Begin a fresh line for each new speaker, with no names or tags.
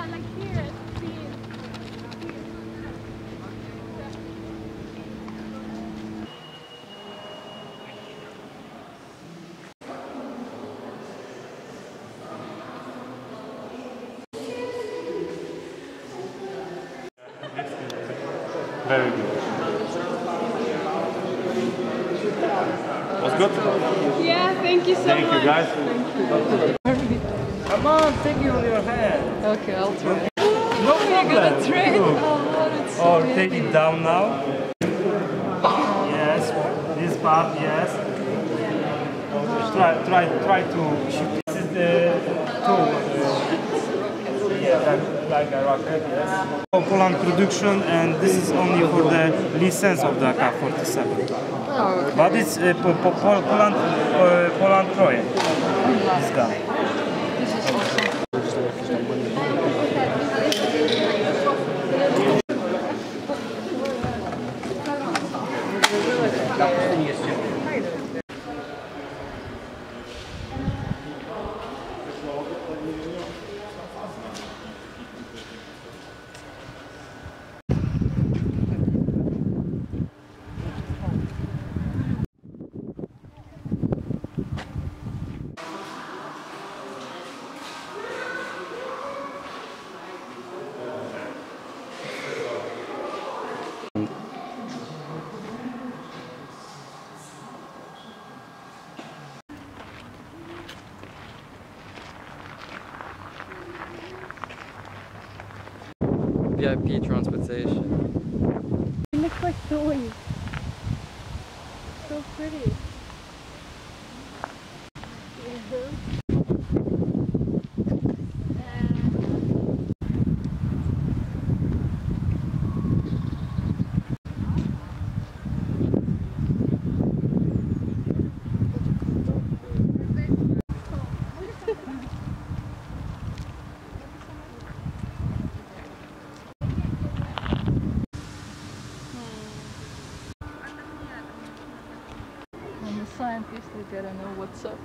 Yeah, like here.
Very good. Was good?
Yeah, thank you so much.
Thank you guys.
Come on, take it on your hand.
Okay, I'll try.
No
You're gonna
problem.
try it? Oh, it's so
Or
good.
take it down now. Yes, this part, yes. Try, try, try to shoot. This is the tool. Yeah, like, like a rocket, yes. Poland production, and this is only for the license of the AK-47.
Oh, okay.
But it's uh, po, po, po, Poland, uh, Poland project. This gun.
da pandemia, senhor. VIP transportation.
It looks like toys. So pretty.
Scientist, I gotta know what's up.